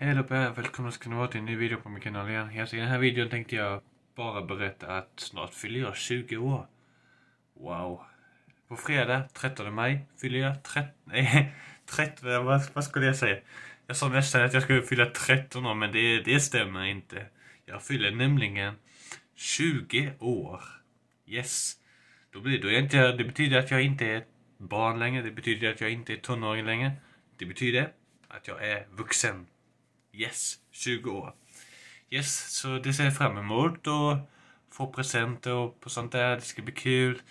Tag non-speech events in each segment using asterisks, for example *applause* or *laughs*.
Hej allihopa, välkomna ska ni vara till en ny video på min kanal igen. Alltså, I den här videon tänkte jag bara berätta att snart fyller jag 20 år. Wow. På fredag 13 maj fyller jag 13... *laughs* Nej, 13... Vad, vad skulle jag säga? Jag sa nästan att jag skulle fylla 13 år, men det, det stämmer inte. Jag fyller nämligen 20 år. Yes. Då blir, då är inte, det betyder att jag inte är ett barn längre. Det betyder att jag inte är tonåring längre. Det betyder att jag är vuxen. Yes, 20 år. Yes, så det ser jag fram emot och få presenter och på sånt där. Det ska bli kul.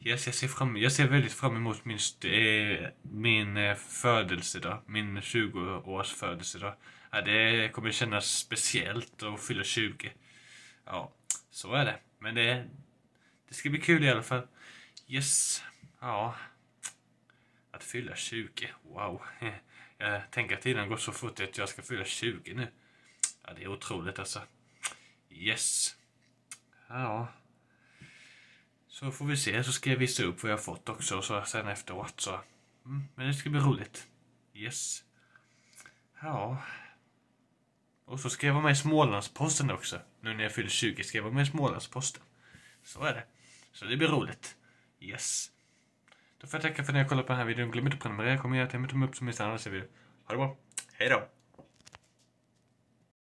Yes, jag ser, fram, jag ser väldigt fram emot min, eh, min eh, födelsedag. Min 20-års födelsedag. Ja, det kommer kännas speciellt att fylla 20. Ja, så är det. Men det, det ska bli kul i alla fall. Yes, ja. Att fylla 20, wow. *laughs* Jag tänker att tiden går så fort att jag ska fylla 20 nu. Ja, det är otroligt alltså. Yes. Ja. Så får vi se, så ska jag visa upp vad jag har fått också så sen efteråt så. Mm, men det ska bli roligt. Yes. Ja. Och så ska jag vara med i Smålandsposten också. Nu när jag fyller 20 ska jag vara med i Smålandsposten. Så är det. Så det blir roligt. Yes. Då får jag tacka för att ni har kollat på den här videon. Glöm inte att prenumerera. Kom igen, ge tumme upp som minst andra videor. Ha det bra. Hej då.